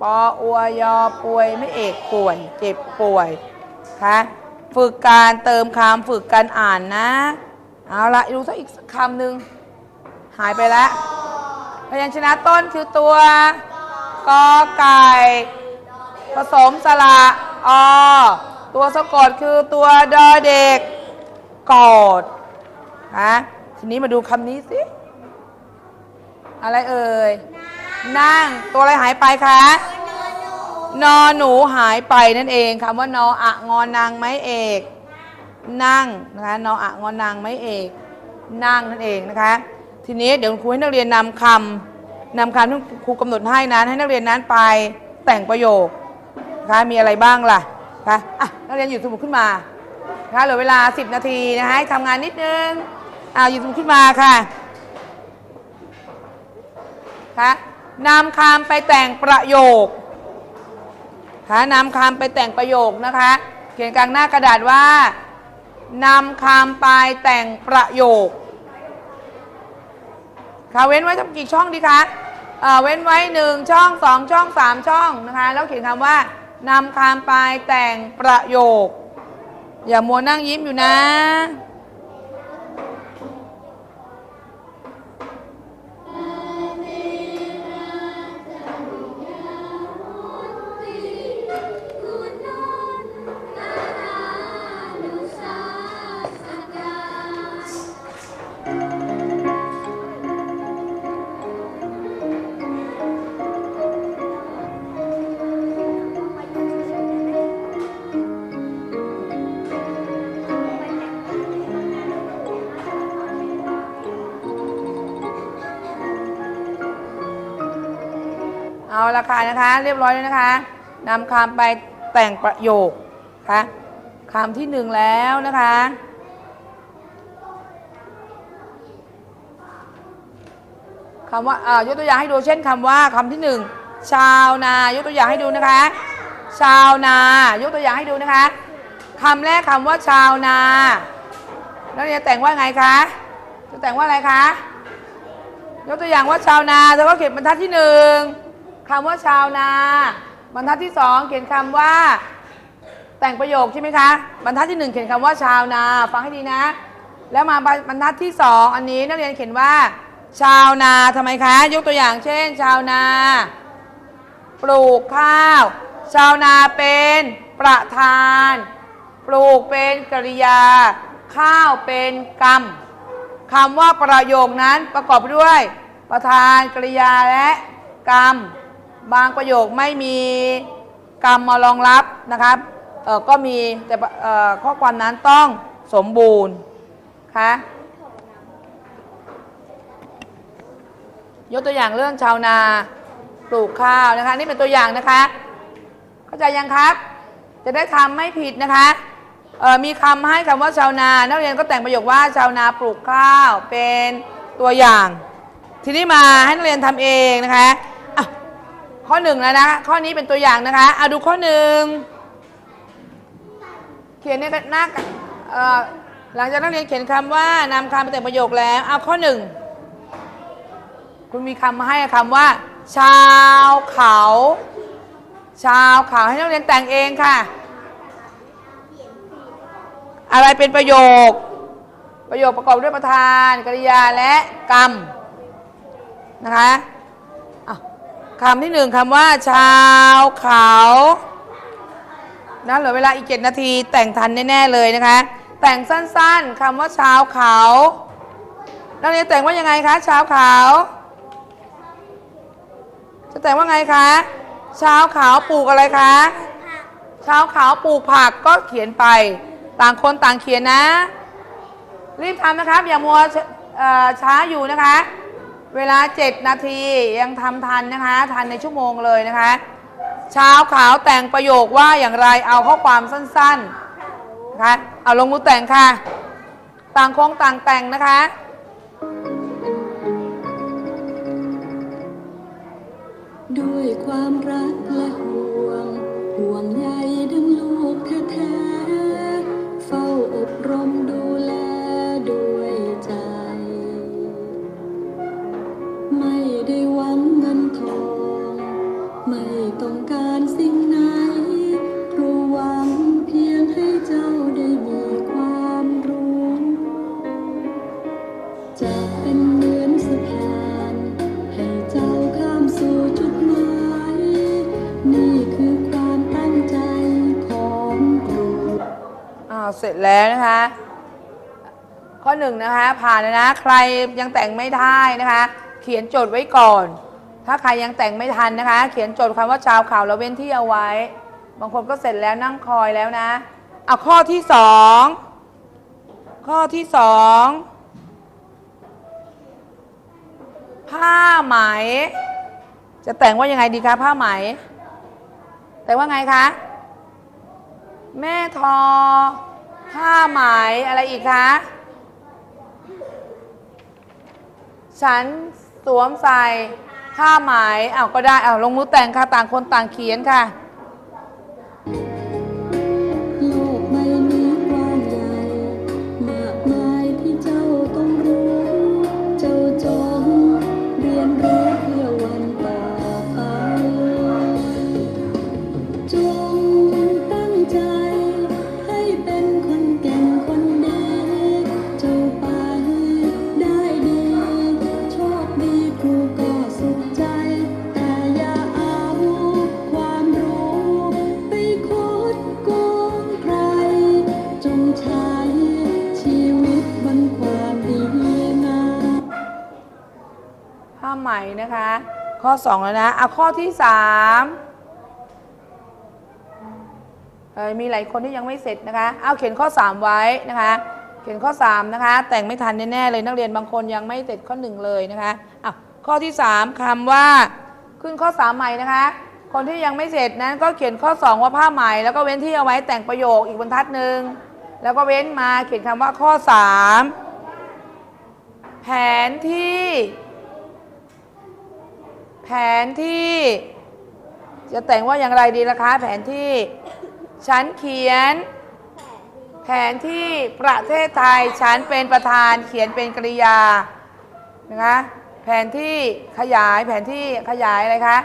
ปออวยอป่วยไม่เอกป่วยเจ็บป่วยคะฝึกการเติมคำฝึกการอ่านนะ เอาละดูสักอีกสักคำหนึ่งหายไปแล้ว พยัญชนะต้นคือตัวกอไก่ ผสมสระอตัวสะกดคือตัวดอเด็กกอดฮะทีนี้มาดูคำนี้สิ อะไรเอ่ย นั่งตัวอะไรหายไปคะนอหนูหายไปนั่นเองคำว่านออะงอนางไม้เอก นั่งนะคะนออะงอนางไม้เอก นั่งนั่นเองนะคะ ทีนี้เดี๋ยวครูให้นักเรียนนำคำนำคำที่ครูกำหนดให้นั้น ให้นักเรียนนั้นไปแต่งประโยคนะคะมีอะไรบ้างล่ะคะอะนักเรียนหยิบสมุดขึ้นมาคะเหลือเวลา 10 นาทีนะคะให้ทำงานนิดนึงอ่าหยิบสมุดขึ้นมาค่ะคะ นำคำไปแต่งประโยคคะนำคำไปแต่งประโยคนะคะ เขียนกลางหน้ากระดาษว่านำคำไปแต่งประโยคค่ะเว้นไว้ทำกี่ช่องดีคะเอ่อเว้นไว้หนึ่งช่องสองช่องสามช่องนะคะแล้วเขียนคำว่านำคำไปแต่งประโยค อย่ามัวนั่งยิ้มอยู่นะ เอาละค่ะนะคะ เรียบร้อยแล้วนะคะนำคำไปแต่งประโยคค่ะคำที่หนึ่งแล้วนะคะคำว่าเอ่ายกตัวอย่างให้ดูเช่นคำว่าคำที่หนึ่งชาวนายกตัวอย่างให้ดูนะคะ ชาวนายกตัวอย่างให้ดูนะคะคำแรกคำว่าชาวนาแล้วเนี่ยแต่งว่าไงคะจะแต่งว่าอะไรคะยกตัวอย่างว่าชาวนาเธอก็เขียนบรรทัดที่หนึ่ง คำว่าชาวนา บรรทัดที่สองเขียนคำว่า แต่งประโยคใช่ไหมคะ บรรทัดที่หนึ่งเขียนคำว่าชาวนา ฟังให้ดีนะ แล้วมาบรรทัดที่สองอันนี้นักเรียนเขียนว่า ชาวนาทำไมคะ ยกตัวอย่างเช่น ชาวนา ปลูกข้าว ชาวนาเป็นประธาน ปลูกเป็นกริยา ข้าวเป็นกรรมคำว่าประโยคนั้นประกอบไปด้วย ประธานกริยาและกรรม บางประโยคไม่มีกรรมมารองรับนะครับเออก็มีแต่ข้อความนั้นต้องสมบูรณ์คะยกตัวอย่างเรื่องชาวนาปลูกข้าวนะคะ นี่เป็นตัวอย่างนะคะ เข้าใจยังครับ จะได้ทำไม่ผิดนะคะเออมีคำให้คำว่าชาวนา นักเรียนก็แต่งประโยคว่าชาวนาปลูกข้าวเป็นตัวอย่าง ทีนี้มาให้นักเรียนทำเองนะคะ ข้อหนึ่งแล้วนะ ข้อนี้เป็นตัวอย่างนะคะเอาดูข้อหนึ่งเขียนในหน้าเอ่อหลังจากนักเรียนเขียนคำว่านำคำไปแต่งประโยคแล้วเอาข้อหนึ่งคุณมีคำมาให้คำว่า ชาวเขา ชาวเขาให้นักเรียนแต่งเองค่ะ อะไรเป็นประโยค ประโยคประกอบด้วยประธานกริยาและกรรมนะคะอะ คำที่หนึ่งคำว่า ชาวเขานะเหลือเวลาอีกเจ็ดนาทีแต่งทันแน่ ๆ เลยนะคะ แต่งสั้นๆคำว่าชาวเขานักเรียนแต่งว่ายังไงคะชาวเขาจะแต่งว่าไงคะชาวเขาปลูกอะไรคะชาวเขาปลูกผักก็เขียนไป ต่างคนต่างเขียนนะ รีบทำนะครับ อย่ามัวช้าอยู่นะคะ เวลา 7 นาทียังทำทันนะคะ ทันในชั่วโมงเลยนะคะ เช้าขาวแต่งประโยคว่าอย่างไรเอาข้อความสั้นๆนะคะเอาลงมือแต่งค่ะ ต่างคงต่างแต่งนะคะด้วยความรักและห่วง ห่วงใยดังลูกแท้ๆเฝ้าอบรมดูแล ไม่ต้องการสิ่งไหนครูหวังเพียงให้เจ้าได้มีความรู้ จะเป็นเหมือนสะพานให้เจ้าข้ามสู่จุดหมาย นี่คือความตั้งใจของครูอ้าวเสร็จแล้วนะคะ ข้อหนึ่งนะคะ ผ่านแล้วนะ ใครยังแต่งไม่ได้นะคะ เขียนโจทย์ไว้ก่อน ถ้าใครยังแต่งไม่ทันนะคะ เขียนโจทย์คำว่าชาวเขาแล้วเว้นที่เอาไว้ บางคนก็เสร็จแล้วนั่งคอยแล้วนะเอาข้อที่สองข้อที่สองผ้าไหม จะแต่งว่ายังไงดีคะผ้าไหม แต่งว่าไงคะ แม่ทอ ผ้าไหมอะไรอีกคะฉันสวมใส่ ผ้าไหมอ้าวก็ได้อ้าวลงมือแต่งค่ะ ต่างคนต่างเขียนค่ะ นะคะ ข้อ 2 แล้วนะเอาข้อที่3เออมีหลายคนที่ยังไม่เสร็จนะคะเอาเขียนข้อ 3 ไว้นะคะ เขียนข้อ 3 นะคะ แต่งไม่ทันแน่ๆเลยนักเรียนบางคนยังไม่เสร็จข้อ 1 เลยนะคะอะข้อที่ 3คำว่าขึ้นข้อ 3 ใหม่นะคะ คนที่ยังไม่เสร็จนั้นก็เขียนข้อ 2 ว่าผ้าไหมแล้วก็เว้นที่เอาไว้แต่งประโยคอีกบรรทัดหนึ่งแล้วก็เว้นมาเขียนคำว่าข้อ 3 แผนที่ แผนที่ จะแต่งว่าอย่างไรดีล่ะคะ แผนที่ ฉันเขียน แผนที่ประเทศไทย ฉันเป็นประธาน เขียนเป็นกริยา นะคะ แผนที่ขยาย แผนที่ขยายอะไรคะ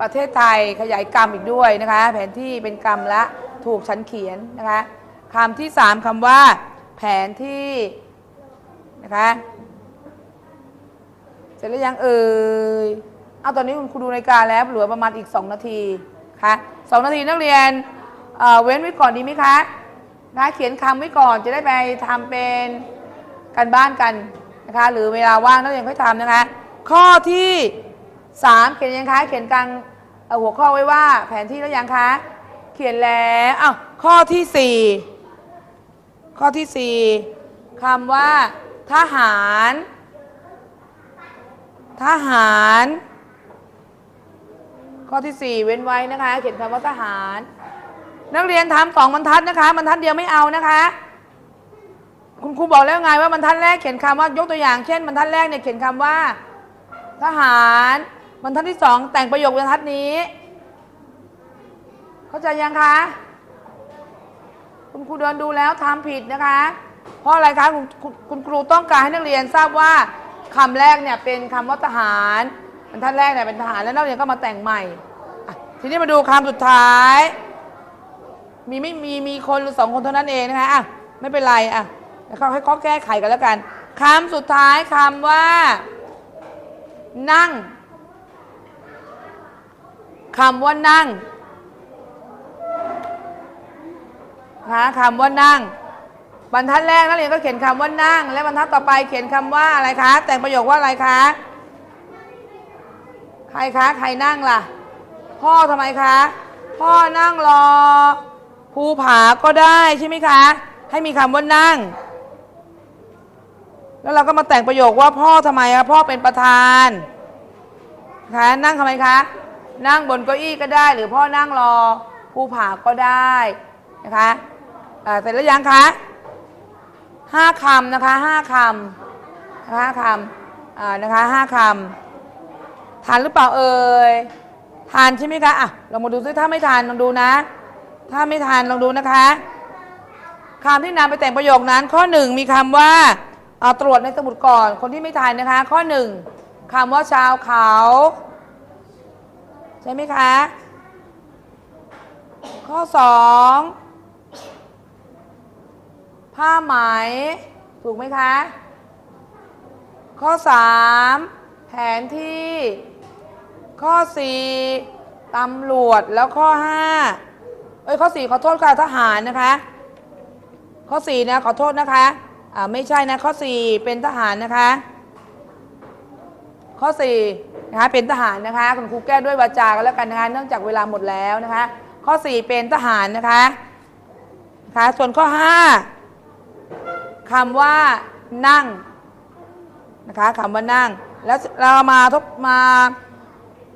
ประเทศไทยขยายกรรมอีกด้วยนะคะ แผนที่เป็นกรรมละ ถูกฉันเขียนนะคะคำที่สามคำว่า แผนที่นะคะ เสร็จแล้วยังเอ่ย เอาตอนนี้คุณครูดูรายการแล้วเหลือประมาณอีก 2 นาทีค่ะสองนาทีนักเรียนเอ่อเว้นไว้ก่อนดีไหมคะนะเขียนคำไว้ก่อนจะได้ไปทำเป็นการบ้านกันนะคะหรือเวลาว่างนักเรียนค่อยทำนะคะข้อที่ 3 เขียนยังคะเขียนกลางเอ่อหัวข้อไว้ว่า แผนที่แล้วยังคะเขียนแล้วอ้าวข้อที่ 4 ข้อทีสี่4คำว่า ทหาร ทหาร ข้อที่ 4 เว้นไว้นะคะ เขียนคำว่าทหาร นักเรียนทำสองบรรทัดนะคะบรรทัดเดียวไม่เอานะคะ คุณครูบอกแล้วไงว่าบรรทัดแรกเขียนคำว่ายกตัวอย่างเช่นบรรทัดแรกเนี่ยเขียนคำว่า ทหารบรรทัดที่สองแต่งประโยคบรรทัดนี้ เข้าใจยังคะคุณครูเดินดูแล้วทำผิดนะคะ เพราะอะไรคะคุณคุณคุณครูต้องการให้นักเรียนทราบว่าคำแรกเนี่ยเป็นคำว่าทหาร บรรทัดแรกเนี่ยเป็นทหารแล้วนักเรียนก็มาแต่งใหม่อะทีนี้มาดูคำสุดท้าย มีไม่มีมีคนหรือสองคนเท่านั้นเองนะคะอะไม่เป็นไรอะแล้วเขาให้ข้อแก้ไขกันแล้วกันคำสุดท้ายคำว่า นั่งคำว่านั่งนะคะคำว่านั่ง บรรทัดแรกนักเรียนก็เขียนคำว่านั่ง และบรรทัดต่อไปเขียนคำว่าอะไรคะ แต่งประโยคว่าอะไรคะ รคะ ใครนั่งล่ะ พ่อทำไมคะ พ่อนั่งรอภูผาก็ได้ใช่ไหมคะ ให้มีคำว่านั่ง แล้วเราก็มาแต่งประโยคว่าพ่อทำไมคะพ่อเป็นประธานคะนั่งทำไมคะ นั่งบนเก้าอี้ก็ได้ หรือพ่อนั่งรอภูผาก็ได้นะคะอ่าเสร็จแล้วยังคะห้าคำนะคะห้าคำห้าคำนะคะห้าคำ ทานหรือเปล่าเอ่ยทานใช่ไหมคะอะลองมาดูซิถ้าไม่ทานลองดูนะ ถ้าไม่ทานลองดูนะคะคำที่นำไปแต่งประโยคนั้น ข้อหนึ่งมีคำว่าเอาตรวจในสมุดก่อนคนที่ไม่ทานนะคะ ข้อหนึ่งคำว่าชาวเขาชช่ไหมคะ ข้อ2ผ้าไหม ถูกไหมคะ ข้อ3แผนที่ ข้อ 4ตำรวจแล้วข้อ 5 เอ้ย ข้อ 4 ขอโทษค่ะทหารนะคะ ข้อ 4 นะ ขอโทษนะคะ อ่า ไม่ใช่นะ ข้อ 4 เป็นทหารนะคะ ข้อ 4 นะคะ เป็นทหารนะคะ คุณครูแก้ด้วยวาจากันแล้วกันนะคะ เนื่องจากเวลาหมดแล้วนะคะ ข้อ 4 เป็นทหารนะคะนะคะ ส่วนข้อ 5คำว่านั่งนะคะคำว่านั่ง แล้วเรามาทบมา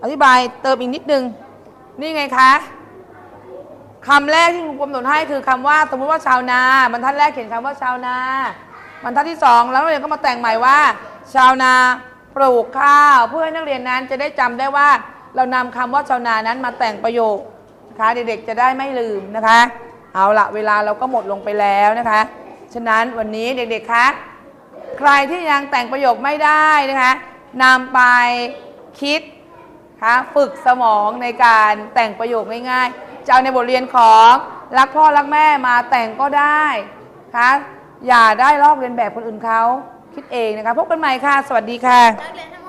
อธิบายเติมอีกนิดนึง นี่ไงคะคำแรกที่ครูกำหนดให้คือคำว่า สมมติว่าชาวนาบรรทัดแรกเขียนคำว่าชาวนาบรรทัดที่สองแล้วนักเรียนก็มาแต่งใหม่ว่า ชาวนาปลูกข้าว เพื่อให้นักเรียนนั้นจะได้จำได้ว่า เรานำคำว่าชาวนานั้นมาแต่งประโยคนะคะเด็กๆจะได้ไม่ลืมนะคะ เอาละเวลาเราก็หมดลงไปแล้วนะคะ ฉะนั้นวันนี้เด็กๆคะใครที่ยังแต่งประโยคไม่ได้นะคะนำไปคิด คะฝึกสมองในการแต่งประโยคง่ายๆจะเอาในบทเรียนของรักพ่อรักแม่มาแต่งก็ได้คะอย่าได้ลอกเรียนแบบคนอื่นเขาคิดเองนะคะพบกันใหม่ค่ะ สวัสดีค่ะ